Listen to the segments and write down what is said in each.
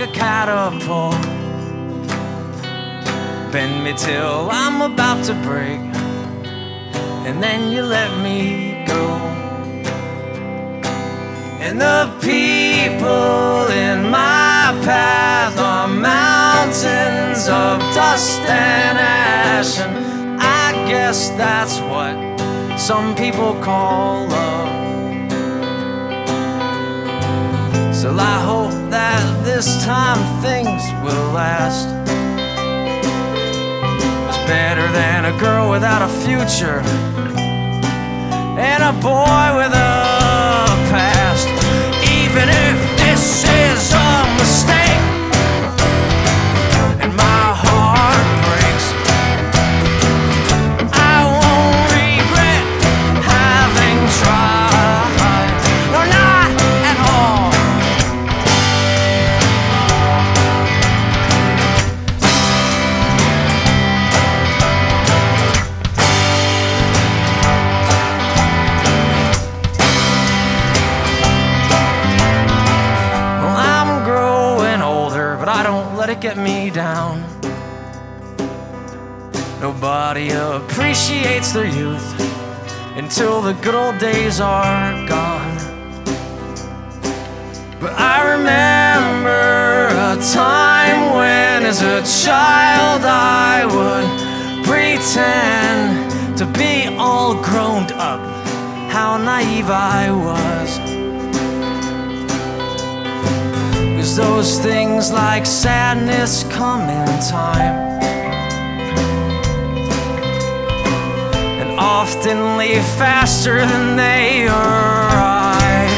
like a catapult. Bend me till I'm about to break, and then you let me go. And the people in my path are mountains of dust and ash, and I guess that's what some people call love. Still, I hope that this time things will last. It's better than a girl without a future and a boy with a past. Even if this is get me down. Nobody appreciates their youth until the good old days are gone. But I remember a time when, as a child, I would pretend to be all grown up. How naive I was. Those things like sadness come in time. And often leave faster than they arrive.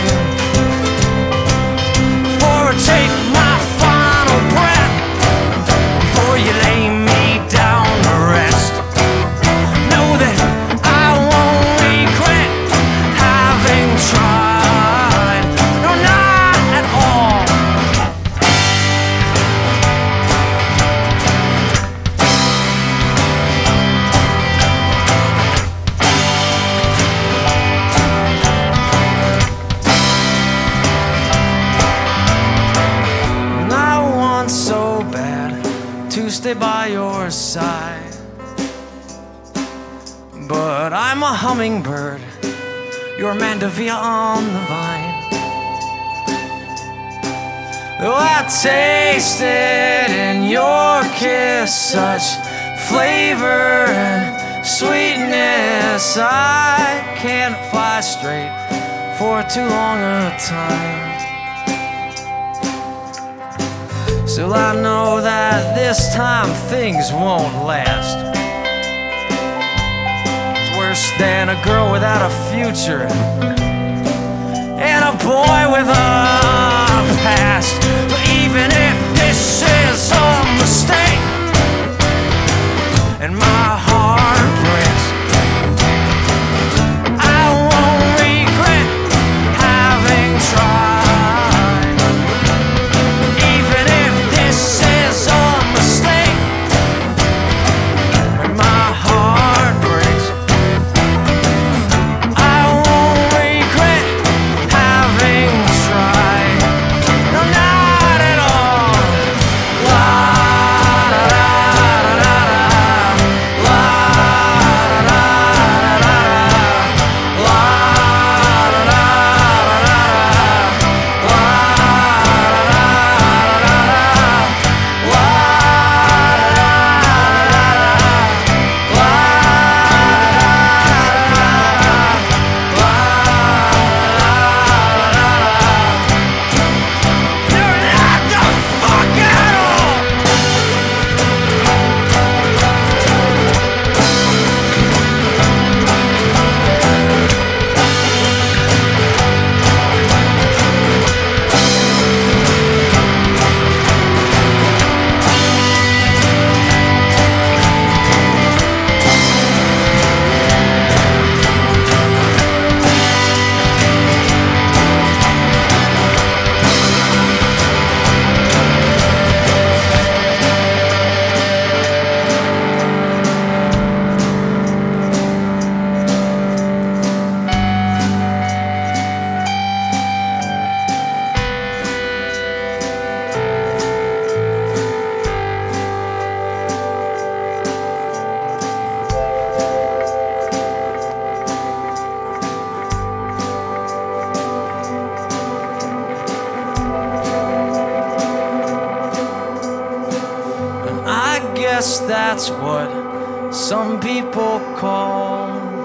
For take my final breath. Before you But I'm a hummingbird, you're Mandevilla on the vine. Though I tasted in your kiss such flavor and sweetness, I can't fly straight for too long a time. Still, I know that this time things won't last. It's worse than a girl without a future and a boy with a past. But even if this is a mistake and my heart that's what some people call